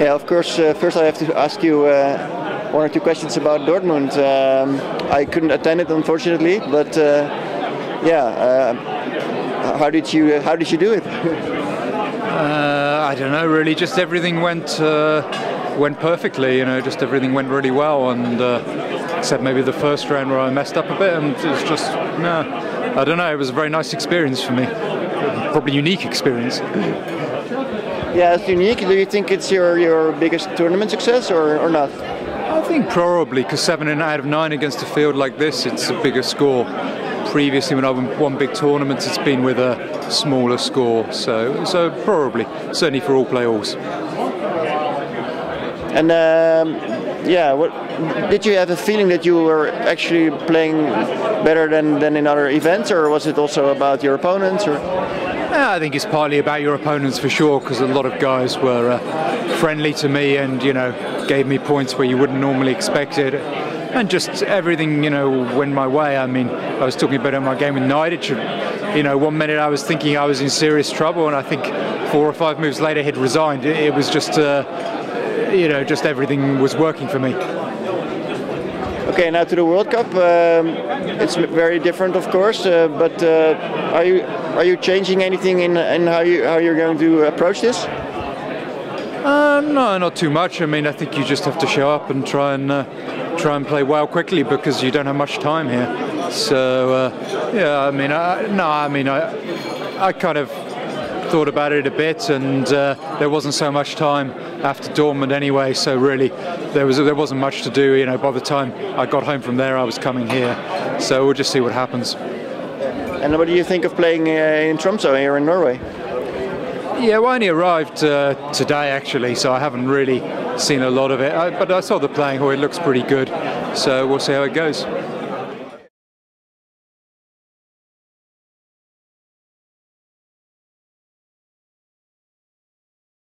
Yeah, of course. Uh, first, I have to ask you uh, one or two questions about Dortmund. Um, I couldn't attend it, unfortunately, but uh, yeah, uh, how did you how did you do it? Uh, I don't know, really. Just everything went uh, went perfectly. You know, just everything went really well, and except maybe the first round where I messed up a bit, and it was just no. I don't know. It was a very nice experience for me. Probably unique experience. Yeah, it's unique. Do you think it's your, your biggest tournament success or, or not? I think probably because seven out of nine against a field like this, it's a bigger score. Previously, when I've won big tournaments, it's been with a smaller score. So, so probably, certainly for all play alls. And um, yeah, what did you have a feeling that you were actually playing better than, than in other events, or was it also about your opponents? Or? I think it's partly about your opponents for sure, because a lot of guys were uh, friendly to me and you know gave me points where you wouldn't normally expect it, and just everything you know went my way. I mean, I was talking about my game with Knight. You know, one minute I was thinking I was in serious trouble, and I think four or five moves later he'd resigned. It, it was just, uh, you know, just everything was working for me. Okay, now to the World Cup. Um, it's very different, of course. Uh, but uh, are you are you changing anything in in how you how you're going to approach this? Uh, no, not too much. I mean, I think you just have to show up and try and uh, try and play well quickly because you don't have much time here. So uh, yeah, I mean, I, no, I mean, I I kind of thought about it a bit, and uh, there wasn't so much time after Dortmund anyway. So really, there was there wasn't much to do. You know, by the time I got home from there, I was coming here. So we'll just see what happens. And what do you think of playing uh, in Tromsø here in Norway? Yeah, well, I only arrived uh, today actually, so I haven't really seen a lot of it. I, but I saw the playing hall; it looks pretty good. So we'll see how it goes.